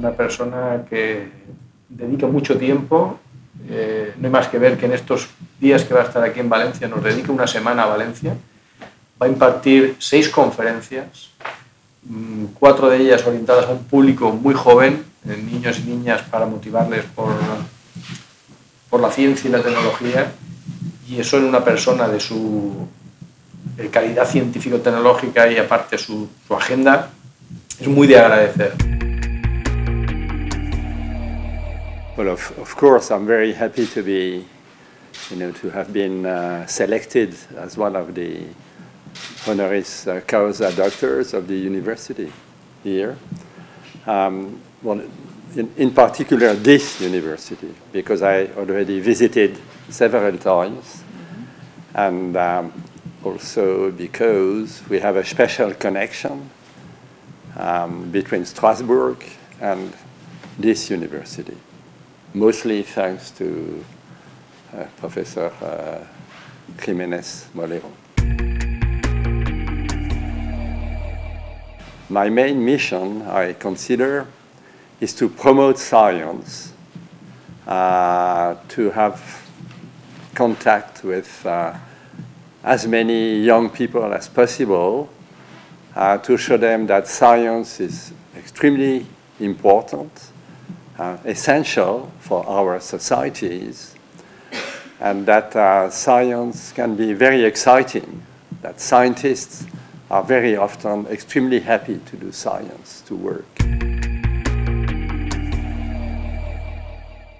una persona que dedica mucho tiempo. Eh, no hay más que ver que en estos días que va a estar aquí en Valencia nos dedica una semana a Valencia. Va a impartir seis conferencias, mm, cuatro de ellas orientadas a un público muy joven, eh, niños y niñas, para motivarles por, por la ciencia y la tecnología. Y eso en una persona de su calidad científico-tecnológica y aparte su, su agenda es muy de agradecer. Well, of, of course, I'm very happy to be, you know, to have been uh, selected as one of the honoris causa doctors of the university here. Um, well, in, in, particular, this university, because I already visited several times, and um, also because we have a special connection um, between Strasbourg and this university mostly thanks to uh, Professor uh, Jimenez Molero. My main mission, I consider, is to promote science, uh, to have contact with uh, as many young people as possible, uh, to show them that science is extremely important, uh, essential for our societies, and that uh, science can be very exciting, that scientists are very often extremely happy to do science, to work.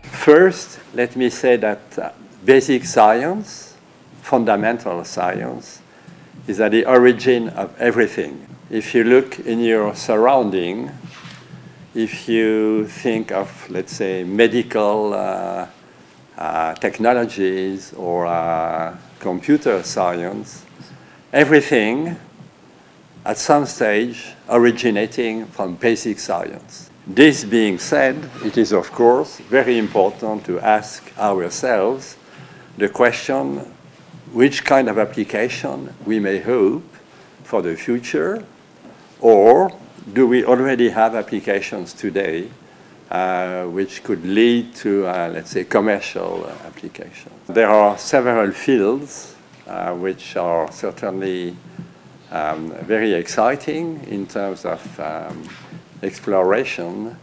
First, let me say that uh, basic science, fundamental science, is at the origin of everything. If you look in your surrounding, if you think of, let's say, medical uh, uh, technologies or uh, computer science, everything at some stage originating from basic science. This being said, it is of course very important to ask ourselves the question which kind of application we may hope for the future or do we already have applications today uh, which could lead to, uh, let's say, commercial uh, applications? There are several fields uh, which are certainly um, very exciting in terms of um, exploration.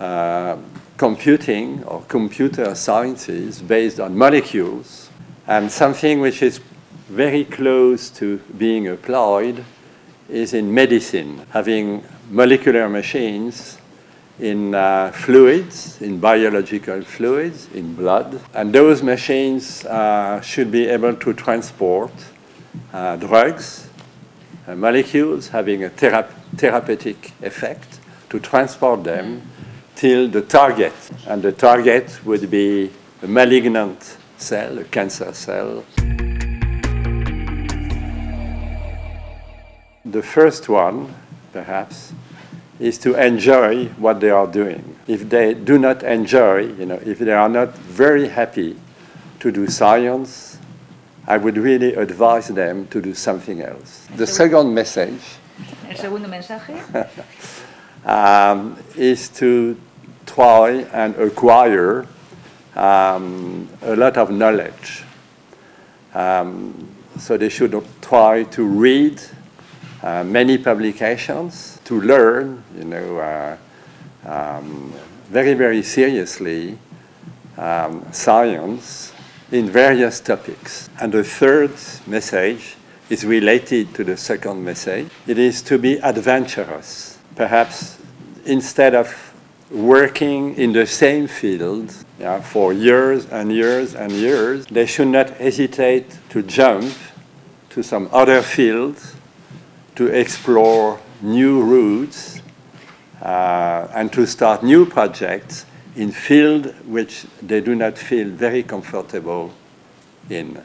Uh, computing or computer sciences based on molecules and something which is very close to being applied is in medicine, having molecular machines in uh, fluids, in biological fluids, in blood. And those machines uh, should be able to transport uh, drugs, uh, molecules having a thera therapeutic effect, to transport them till the target. And the target would be a malignant cell, a cancer cell. The first one, perhaps, is to enjoy what they are doing. If they do not enjoy, you know, if they are not very happy to do science, I would really advise them to do something else. The second message El segundo mensaje um, is to try and acquire um, a lot of knowledge. Um, so they should try to read uh, many publications to learn, you know, uh, um, very, very seriously um, science in various topics. And the third message is related to the second message. It is to be adventurous. Perhaps instead of working in the same field yeah, for years and years and years, they should not hesitate to jump to some other fields to explore new routes uh, and to start new projects in fields which they do not feel very comfortable in.